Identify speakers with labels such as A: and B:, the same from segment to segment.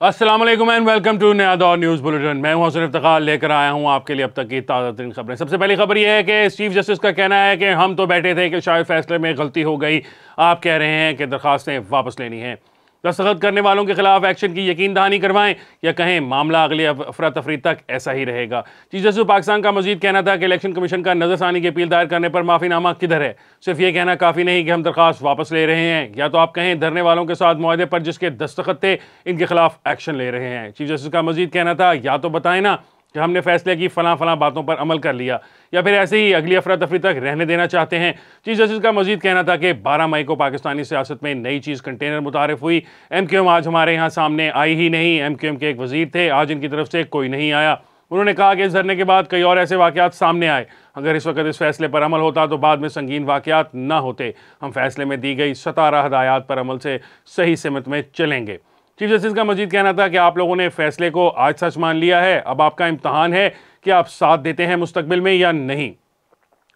A: वालेकुम and welcome to नया दौर न्यूज़ बुलेटिन। मैं हूँ हसन इफ्तार लेकर आया हूँ आपके लिए अब तक की ताज़ा तरीन खबरें। सबसे पहली खबर यह है कि चीफ जस्टिस का कहना है कि हम तो बैठे थे कि शायद फैसले में गलती हो गई। आप कह रहे हैं कि दरख्वास्तें वापस लेनी हैं। दस्तखत करने वालों के खिलाफ एक्शन की यकीन दहानी करवाएँ या कहें मामला अगले अफरा तफरी तक ऐसा ही रहेगा। चीफ जस्टिस पाकिस्तान का मजीद कहना था कि इलेक्शन कमीशन का नजरसानी की अपील दायर करने पर माफीनामा किधर है? सिर्फ़ ये कहना काफ़ी नहीं कि हम दरखास्त वापस ले रहे हैं, या तो आप कहें धरने वालों के साथ माहदे पर जिसके दस्तखत थे, इनके खिलाफ एक्शन ले रहे हैं। चीफ जस्टिस का मजीद कहना था, या तो बताएँ ना कि हमने फैसले की फ़लाँ फ़लाँ बातों पर अमल कर लिया, या फिर ऐसे ही अगली अफरा तफरी तक रहने देना चाहते हैं, चीफ जस्टिस का मजीद कहना था कि 12 मई को पाकिस्तानी सियासत में नई चीज़ कंटेनर मुतारफ हुई। एम क्यू एम आज हमारे यहाँ सामने आई ही नहीं। एम क्यू एम के एक वज़ीर थे, आज इनकी तरफ़ से कोई नहीं आया। उन्होंने कहा कि इस धरने के बाद कई और ऐसे वाक़ात सामने आए। अगर इस वक्त इस फैसले पर अमल होता तो बाद में संगीन वाक़ात न होते। हम फैसले में दी गई सतारह हदायत पर अमल से सही सिमत में चलेंगे। चीफ जस्टिस का मजीद कहना था कि आप लोगों ने फैसले को आज सच मान लिया है। अब आपका इम्तहान है कि आप साथ देते हैं मुस्तबिल में या नहीं।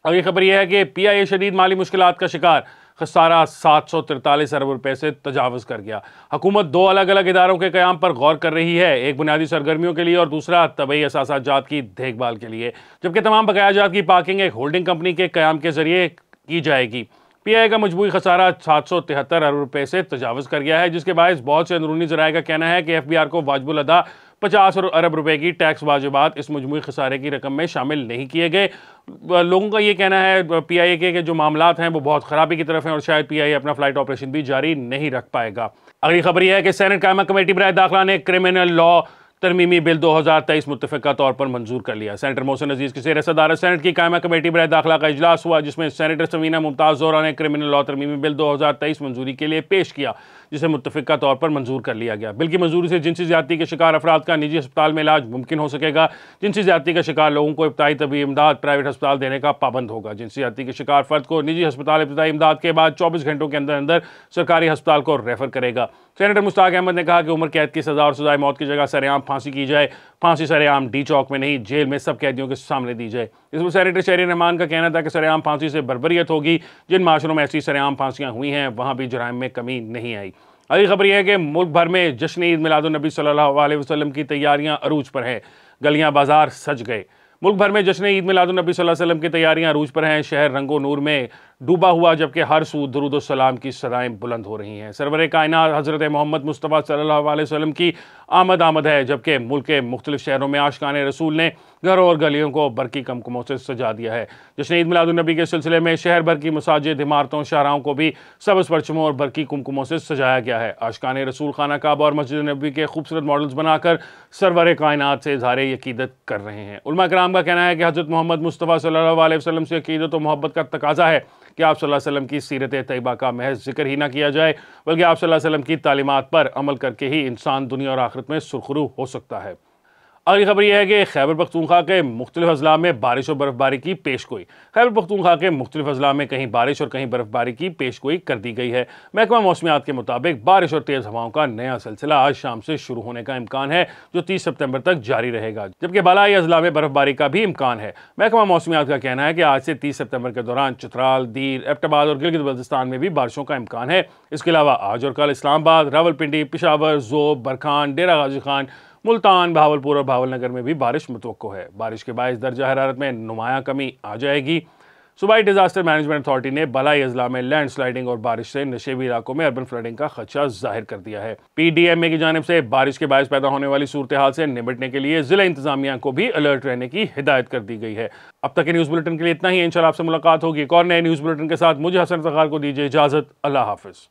A: अगली खबर यह है कि पी आई ए शदीद माली मुश्किल का शिकार खसारा सात सौ तिरतालीस अरब रुपये से तजावज़ कर गया। हुकूमत दो अलग अलग इदारों के क्याम पर गौर कर रही है, एक बुनियादी सरगर्मियों के लिए और दूसरा तबई असाजात की देखभाल के लिए, जबकि तमाम बकायाजात की पार्किंग एक होल्डिंग कंपनी के क्याम के ज़रिए की जाएगी। पीआई का मजबूरी खसारा सात सौ तिहत्तर अरब रुपए से तजावज़ कर गया है, जिसके बायस बहुत से अंदरूनी जराये का कहना है कि एफ़ बी आर को वाजबुल अदा पचास अरब रुपए की टैक्स वाजिबात इस मजमू खसारे की रकम में शामिल नहीं किए गए। लोगों का ये कहना है पी आई ए के जो मामला हैं वो बहुत ख़राबी की तरफ़ हैं और शायद पी आई ए अपना फ़्लाइट ऑपरेशन भी जारी नहीं रख पाएगा। अगली खबर यह है कि सैनट कायमा कमेटी बरए दाखिला ने क्रिमिनल लॉ तरमीमी बिल 2023 मुतफ़ा तौर पर मंजूर कर लिया। सेनेटर मोहसिन अज़ीज़ की शेर सदारत, सेनेट की कायमा कमेटी बर दाखिला का अजलास हुआ, जिसमें सेनेटर सवीना मुमताज़ जोरा ने क्रिमिनल लॉ तरमीमी बिल 2023 मंजूरी के लिए पेश किया, जिसे मुतफ़ा तौर पर मंजूर कर लिया गया। बिल की मंजूरी से जिनसी ज़्यादा के शिकार अफराद का निजी अस्पताल में इलाज मुमकिन हो सकेगा। जिनसी ज़्यादा का शिकार लोगों को इब्तदाई तबी इमदाद, प्राइवेट अस्पताल देने का पाबंद होगा। जिनसी ज़्यादा के शिकार फर्द को निजी अस्पताल इब्तदाई इमदाद के बाद चौबीस घंटों के अंदर अंदर सरकारी अस्पताल को रेफर करेगा। सेनेटर मुश्ताक अहमद ने कहा कि उम्र कैद की सजा और सजाए मौत की जगह सरेआम फांसी की जाए। फांसी सरेआम डी चौक में नहीं, जेल में सब कैदियों के सामने दी जाए। इसमें सेनेटर शहरी रहमान का कहना था कि सरेआम फांसी से बरबरीत होगी। जिन माशरों में ऐसी सरेआम फांसियाँ हुई हैं, वहाँ भी जराइम में कमी नहीं आई। अगली खबर यह है कि मुल्क भर में जश्न ईद मिलादुलनबी सल्लल्लाहु अलैहि वसल्लम की तैयारियाँ अरूज पर हैं। गलियाँ बाज़ार सज गए। मुल्क भर में जश्न ईद मिलादुलनबी वसल्लम की तैयारियाँ अरूज पर हैं। शहर रंगो नूर में डूबा हुआ, जबकि हर सू दरुदोसलाम की सदाएँ बुलंद हो रही हैं। सरवर कायनात हज़रत मोहम्मद मुस्तफ़ा सल्लल्लाहु अलैहि वसल्लम की आमद आमद है, जबकि मुल्क के मुख्तलिफ़ शहरों में आशकान रसूल ने घरों और गलियों को बरकी कमकमों से सजा दिया है। जश्न ईद मिलादुलनबी के सिलसिले में शहर भर की मसाजिद, इमारतों शाहराओं को भी सबस परचमों और बरकी कुमकुमों से सजाया गया है। आशकान रसूल खाना काबा और मस्जिद नबी के खूबसूरत मॉडल्स बनाकर सरवर कायनात से इजहार यकीदत कर रहे हैं। उलमा कराम का कहना है कि हज़रत मोहम्मद मुस्तफ़ा सल्लल्लाहु अलैहि वसल्लम से अकीदत और मोहब्बत का तकाजा है। कि आप वसल्लम की सीरत तयबा का महज ज़िक्र ही ना किया जाए, बल्कि आप वसल्लम की तालीमत पर अमल करके ही इंसान दुनिया और आखिरत में सुरखरू हो सकता है। अगली खबर यह है कि खैबर पख्तूनखा के मुख्तलिफ़ अजला में बारिश और बर्फबारी की पेश गोई खैबर पख्तूनखा के मुख्तलिफ़ अजला में कहीं बारिश और कहीं बर्फबारी की पेश गोई कर दी गई है। महकमा मौसमियात के मुताबिक बारिश और तेज़ हवाओं का नया सिलसिला आज शाम से शुरू होने का इम्कान है, जो तीस सितंबर तक जारी रहेगा। जबकि बलाई अजला में बर्फबारी का भी इम्कान है। महकमा मौसमियात का कहना है कि आज से तीस सितंबर के दौरान चित्राल, दीर, एबटाबाद और गिलगित बल्तिस्तान में भी बारिशों का इम्कान है। इसके अलावा आज और कल इस्लामाबाद, रावलपिंडी, पिशावर, जोब, बरखान, डेरा गाजी खान मुल्तान, भावलपुर और भावलनगर में भी बारिश मुतव है। बारिश के बायस दर्जा हरारत में नुमाया कमी आ जाएगी। सूबाई डिजास्टर मैनेजमेंट अथॉरिटी ने बलाई अजला में लैंड स्लाइडिंग और बारिश से नशेबी इलाकों में अर्बन फ्लडिंग का खदशा ज़ाहिर कर दिया है। पीडीएमए की जानब से बारिश के बायस पैदा होने वाली सूरत हाल से निपटने के लिए जिला इंतजामिया को भी अलर्ट रहने की हिदायत कर दी गई है। अब तक के न्यूज़ बुलेटिन के लिए इतना ही। इंशाल्लाह आपसे मुलाकात होगी। एक और नए न्यूज़ बुलेटिन के साथ मुझे हसन सखार को दीजिए इजाज़त। अल्लाह हाफिज़।